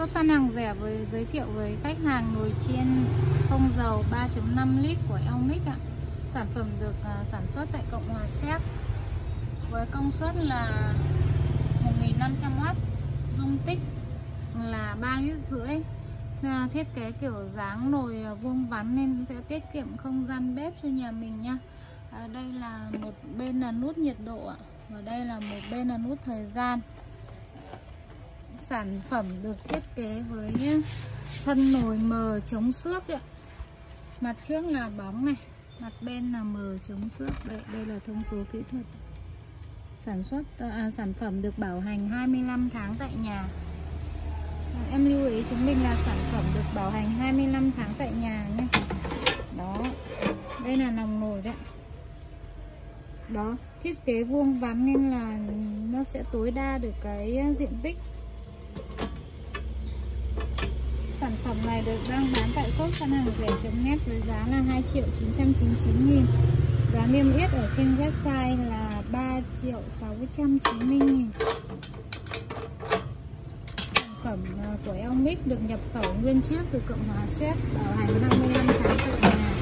shop săn hàng rẻ với giới thiệu với khách hàng nồi chiên không dầu 3.5 lít của Elmic ạ. Sản phẩm được uh, sản xuất tại Cộng hòa Séc với công suất là 1500W, dung tích là 3 lít rưỡi. À, thiết kế kiểu dáng nồi à, vuông vắn nên sẽ tiết kiệm không gian bếp cho nhà mình nha. À, đây là một bên là nút nhiệt độ ạ và đây là một bên là nút thời gian sản phẩm được thiết kế với thân nồi mờ chống xước ạ. Mặt trước là bóng này mặt bên là mờ chống xước. Đây đây là thông số kỹ thuật. Sản xuất ờ, à, sản phẩm được bảo hành 25 tháng tại nhà. Em lưu ý chúng mình là sản phẩm được bảo hành 25 tháng tại nhà nhé. Đó đây là lòng nồi đấy đó thiết kế vuông vắn nên là nó sẽ tối đa được cái diện tích sản phẩm này được đang bán tại shop săn hàng rẻ.net với giá là 2 triệu 999 nghìn. Giá niêm yết ở trên website là 3 triệu 690 nghìn. Sản phẩm ờ, của Elmic được nhập khẩu nguyên chiếc từ Cộng hòa Séc bảo hành 25 tháng tại nhà.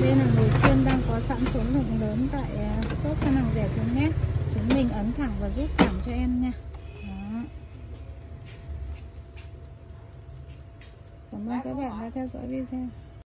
Đây là nồi chiên đang có sẵn số lượng lớn tại ờ, shop săn hàng rẻ.net chúng mình ấn thẳng và rút thẳng cho em nha Đó. Cảm ơn các bạn đã theo dõi video.